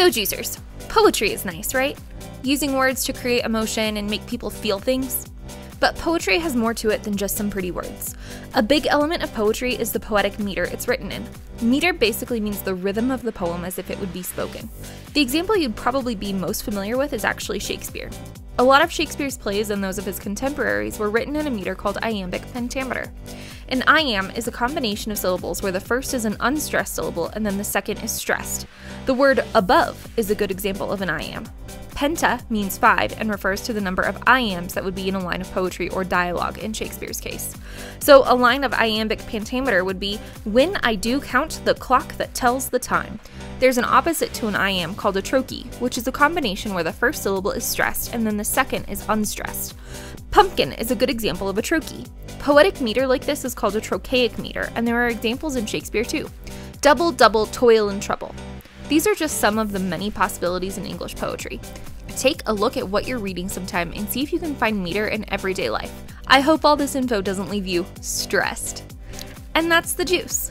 So, juicers, poetry is nice, right? Using words to create emotion and make people feel things. But poetry has more to it than just some pretty words. A big element of poetry is the poetic meter it's written in. Meter basically means the rhythm of the poem as if it would be spoken. The example you'd probably be most familiar with is actually Shakespeare. A lot of Shakespeare's plays and those of his contemporaries were written in a meter called iambic pentameter. An iamb is a combination of syllables where the first is an unstressed syllable and then the second is stressed. The word above is a good example of an iamb. Penta means five and refers to the number of iambs that would be in a line of poetry or dialogue in Shakespeare's case. So, a line of iambic pentameter would be When I do count the clock that tells the time. There's an opposite to an iamb called a trochee, which is a combination where the first syllable is stressed and then the second is unstressed. Pumpkin is a good example of a trochee. Poetic meter like this is called a trochaic meter, and there are examples in Shakespeare too. Double, double, toil and trouble. These are just some of the many possibilities in English poetry. Take a look at what you're reading sometime and see if you can find meter in everyday life. I hope all this info doesn't leave you stressed. And that's the juice.